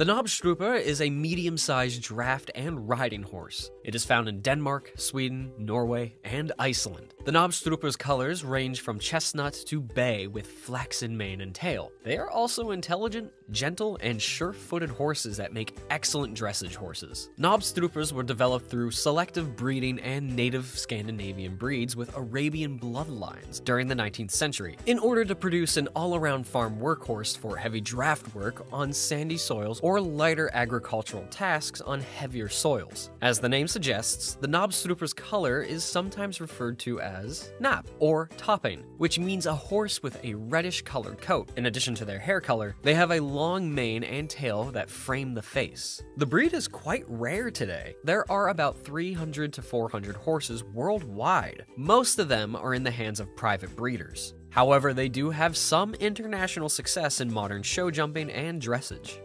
The Knabstrupper is a medium-sized draft and riding horse. It is found in Denmark, Sweden, Norway, and Iceland. The Knabstrupper's colors range from chestnut to bay with flaxen mane and tail. They are also intelligent, gentle, and sure-footed horses that make excellent dressage horses. Knabstruppers were developed through selective breeding and native Scandinavian breeds with Arabian bloodlines during the 19th century, in order to produce an all-around farm workhorse for heavy draft work on sandy soils or lighter agricultural tasks on heavier soils. As the name suggests, the Knabstrupper's color is sometimes referred to as nap or topping, which means a horse with a reddish colored coat. In addition to their hair color, they have a long mane and tail that frame the face. The breed is quite rare today. There are about 300 to 400 horses worldwide. Most of them are in the hands of private breeders. However, they do have some international success in modern show jumping and dressage.